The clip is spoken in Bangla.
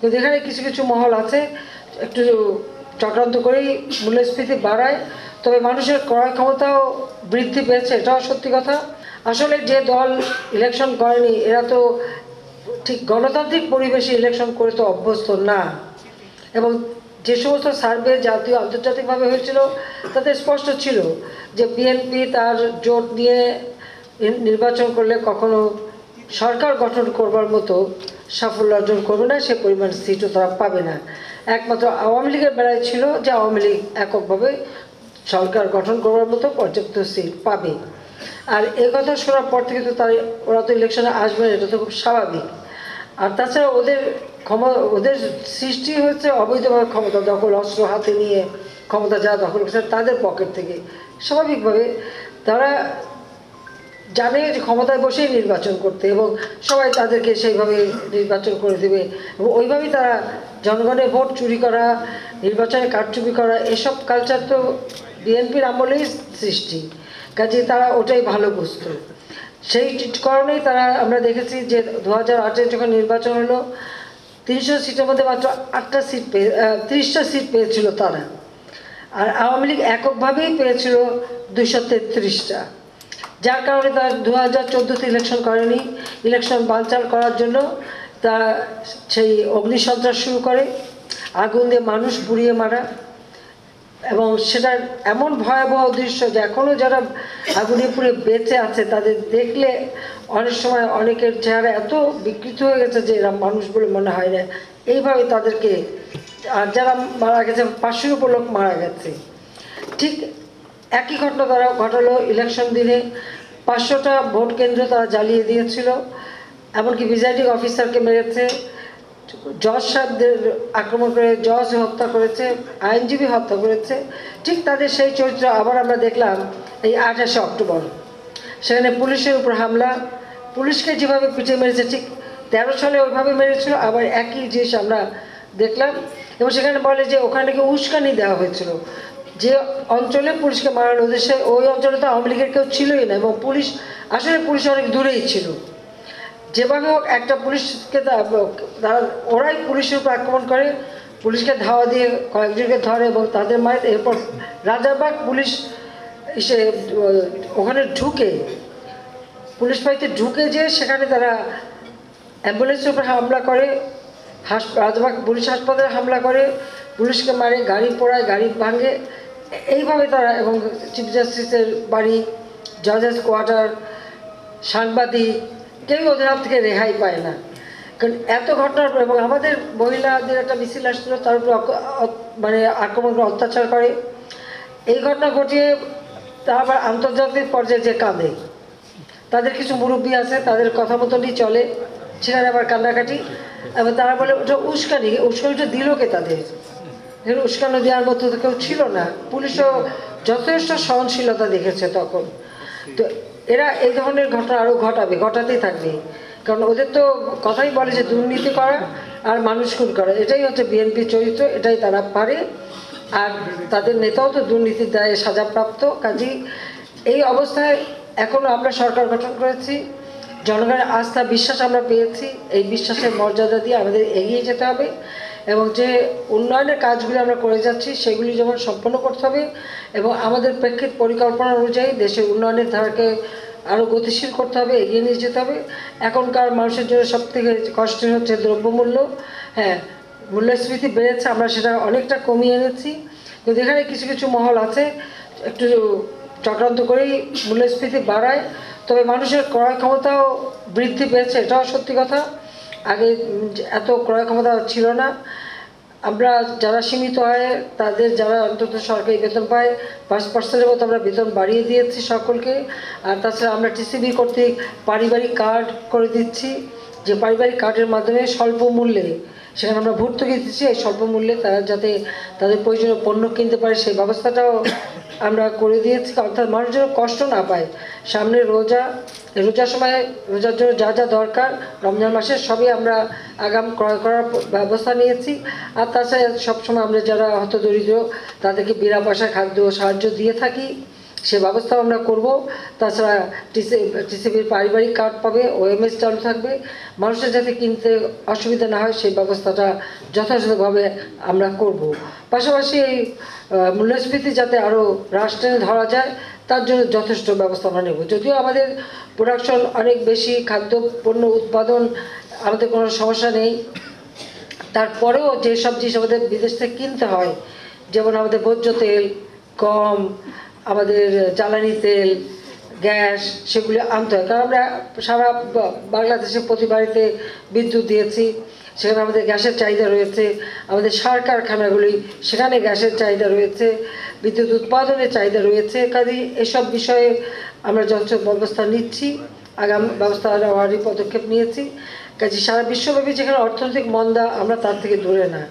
কিন্তু এখানে কিছু কিছু মহল আছে, একটু চক্রান্ত করেই মূল্যস্ফীতি বাড়ায়, তবে মানুষের ক্রয় ক্ষমতাও বৃদ্ধি পেয়েছে, এটাও সত্যি কথা। আসলে যে দল ইলেকশন করেনি, এরা তো ঠিক গণতান্ত্রিক পরিবেশে ইলেকশন করে তো অভ্যস্ত না। এবং যে সমস্ত সার্ভে জাতীয় আন্তর্জাতিকভাবে হয়েছিল, তাতে স্পষ্ট ছিল যে বিএনপি তার জোট নিয়ে নির্বাচন করলে কখনো সরকার গঠন করবার মতো সাফল্য অর্জন করবে না সে পরিমাণ সিটও তারা পাবে না। একমাত্র আওয়ামী লীগের বেলায় ছিল যে আওয়ামী লীগ এককভাবে সরকার গঠন করবার মতো পর্যাপ্ত সিট পাবে। আর এই কথা শোনার পর থেকে তো তার ওরা তো ইলেকশনে আসবে না, এটা তো খুব স্বাভাবিক। আর তাছাড়া ওদের ক্ষমতা ওদের সৃষ্টি হচ্ছে অবৈধভাবে ক্ষমতা দখল অস্ত্র হাতে নিয়ে ক্ষমতা যা দখল করছে তাদের পকেট থেকে। স্বাভাবিকভাবে তারা জানে যে ক্ষমতায় বসেই নির্বাচন করতে এবং সবাই তাদেরকে সেইভাবে নির্বাচন করে দেবে এবং ওইভাবেই তারা জনগণের ভোট চুরি করা, নির্বাচনে কারচুপি করা, এসব কালচার তো বিএনপির আমলেই সৃষ্টি। কাজে তারা ওটাই ভালো বুঝত সেই কারণেই তারা, আমরা দেখেছি যে দু হাজার আটে যখন নির্বাচন হলো, তিনশো সিটের মধ্যে মাত্র আটটা সিট পেয়ে তিরিশটা সিট পেয়েছিল তারা। আর আওয়ামী লীগ এককভাবেই পেয়েছিল দুশো তেত্রিশটা। যার কারণে তারা দু হাজার চোদ্দোতে ইলেকশন করেনি। ইলেকশন বানচাল করার জন্য তারা সেই অগ্নিসন্ত্রাস শুরু করে, আগুন দিয়ে মানুষ পুড়িয়ে মারা। এবং সেটার এমন ভয়াবহ দৃশ্য যে এখনও যারা আগুনে পুড়ে বেঁচে আছে, তাদের দেখলে অনেক সময় অনেকের চেহারা এত বিকৃত হয়ে গেছে যে এরা মানুষ বলে মনে হয় না। এইভাবে তাদেরকে, আর যারা মারা গেছে, পাঁচশোর উপর লোক মারা গেছে। ঠিক একই ঘটনা তারা ঘটালো ইলেকশন দিনে। পাঁচশোটা ভোট কেন্দ্র তারা জ্বালিয়ে দিয়েছিল। এমনকি প্রিজাইডিং অফিসারকে মেরেছে। জজ সাহেবদের আক্রমণ করে জজ হত্যা করেছে, আইনজীবী হত্যা করেছে। ঠিক তাদের সেই চরিত্র আবার আমরা দেখলাম এই আঠাশে অক্টোবর। সেখানে পুলিশের উপর হামলা। পুলিশকে যেভাবে পিটিয়ে মেরেছে, ঠিক তেরো সালে ওইভাবে মেরেছিল, আবার একই জিনিস আমরা দেখলাম। এবং সেখানে বলে যে ওখানে উস্কানি দেওয়া হয়েছিল। যে অঞ্চলে পুলিশকে মারানোর উদ্দেশ্যে ওই অঞ্চলে তো আওয়ামী লীগের কেউ ছিলই না এবং পুলিশ, আসলে পুলিশ অনেক দূরেই ছিল। যেভাবে হোক একটা পুলিশকে ওরাই পুলিশের উপর আক্রমণ করে, পুলিশকে ধাওয়া দিয়ে কয়েকজনকে ধরে এবং তাদের মায়ের, এরপর রাজাবাগ পুলিশ এসে ওখানে ঢুকে, পুলিশ বাড়িতে ঢুকে যে সেখানে তারা অ্যাম্বুলেন্সের উপর হামলা করে হাস রাজবাগ পুলিশ হাসপাতালে হামলা করে, পুলিশকে মারে, গাড়ি পোড়ায়, গাড়ি ভাঙে এইভাবে তারা এবং চিফ জাস্টিসের বাড়ি জজেস কোয়ার্টার সাংবাদিক, কেউ ওদের হাত থেকে রেহাই পায় না। কারণ এত ঘটনার পর এবং আমাদের মহিলাদের একটা মিছিল আসছিল, তার উপর মানে আক্রমণ করে অত্যাচার করে। এই ঘটনা ঘটিয়ে তা আবার আন্তর্জাতিক পর্যায়ে যে কাঁদে। তাদের কিছু মুরব্বী আছে, তাদের কথা মতনই চলে। সেখানে আবার কান্নাকাটি। এবং তারা বলে, ওটা উস্কানি। উস্কানিটা দিল কে তাদের? উস্কানো দেওয়ার মতো তো কেউ ছিল না। পুলিশও যথেষ্ট সহনশীলতা দেখেছে তখন। তো এরা এই ধরনের ঘটনা আরও ঘটাবে, ঘটাতেই থাকবে। কারণ ওদের তো কথাই বলে যে দুর্নীতি করা আর মানুষ খুন করা। এটাই হচ্ছে বিএনপি চরিত্র, এটাই তারা পারে। আর তাদের নেতাও তো দুর্নীতির দায়ে সাজাপ্রাপ্ত। কাজেই এই অবস্থায় এখনও আমরা সরকার গঠন করেছি। জনগণের আস্থা, বিশ্বাস আমরা পেয়েছি। এই বিশ্বাসের মর্যাদা দিয়ে আমাদের এগিয়ে যেতে হবে। এবং যে উন্নয়নের কাজগুলি আমরা করে যাচ্ছি, সেগুলি যেমন সম্পন্ন করতে হবে এবং আমাদের প্রেক্ষিত পরিকল্পনা অনুযায়ী দেশের উন্নয়নের ধারাকে আরও গতিশীল করতে হবে, এগিয়ে নিয়ে যেতে হবে। এখনকার মানুষের জন্য সবথেকে কষ্টের হচ্ছে দ্রব্যমূল্য। হ্যাঁ মূল্যস্ফীতি বেড়েছে, আমরা সেটা অনেকটা কমিয়ে এনেছি। কিন্তু এখানে কিছু কিছু মহল আছে, একটু চক্রান্ত করেই মূল্যস্ফীতি বাড়ায়, তবে মানুষের ক্রয় ক্ষমতাও বৃদ্ধি পেয়েছে, এটাও সত্যি কথা। আগে এত ক্রয় ক্ষমতা ছিল না। আমরা যারা সীমিত হয় তাদের যারা অন্তত সরকারি বেতন পায়, পাঁচ পার্সেন্টের মতো আমরা বেতন বাড়িয়ে দিয়েছি সকলকে। আর তাছাড়া আমরা টিসিবি কর্তৃক পারিবারিক কার্ড করে দিচ্ছি। যে পারিবারিক কার্ডের মাধ্যমে স্বল্প মূল্যে, সেখানে আমরা ভর্তুকি দিচ্ছি এই স্বল্প মূল্যে তারা যাতে তাদের প্রয়োজনীয় পণ্য কিনতে পারে, সেই ব্যবস্থাটাও আমরা করে দিয়েছি। অর্থাৎ মানুষ যেন কষ্ট না পায়, সামনে রোজা, রোজার সময়, রোজার জন্য যা যা দরকার, রমজান মাসে সবই আমরা আগাম ক্রয় করার ব্যবস্থা নিয়েছি। আর তাছাড়া সবসময় আমরা যারা হত দরিদ্র তাদেরকে বিনা পয়সায় খাদ্য সাহায্য দিয়ে থাকি। সে ব্যবস্থাও আমরা করব। তাছাড়া টিসি, টিসিবির পারিবারিক কার্ড পাবে ওএমএস চালু থাকবে। মানুষের যাতে কিনতে অসুবিধা না হয়, সেই ব্যবস্থাটা যথাযথভাবে আমরা করব। পাশাপাশি এই মূল্যস্ফীতি যাতে আরও হ্রাস টেনে ধরা যায়, তার জন্য যথেষ্ট ব্যবস্থা আমরা নেব। যদিও আমাদের প্রোডাকশন অনেক বেশি খাদ্য পণ্য উৎপাদন আমাদের কোনো সমস্যা নেই। তারপরেও যেসব জিনিস আমাদের বিদেশ থেকে কিনতে হয়, যেমন আমাদের ভোজ্য তেল গম আমাদের জ্বালানি তেল, গ্যাস, সেগুলি আনতে হয়। কারণ আমরা সারা বাংলাদেশে প্রতি বাড়িতে বিদ্যুৎ দিয়েছি, সেখানে আমাদের গ্যাসের চাহিদা রয়েছে, আমাদের সার কারখানাগুলি, সেখানে গ্যাসের চাহিদা রয়েছে, বিদ্যুৎ উৎপাদনের চাহিদা রয়েছে। কাজে এসব বিষয়ে আমরা যথেষ্ট ব্যবস্থা নিচ্ছি, আগাম, ব্যবস্থা নেওয়ারই পদক্ষেপ নিয়েছি। কাজে সারা বিশ্বব্যাপী যেখানে অর্থনৈতিক মন্দা, আমরা তার থেকে দূরে না।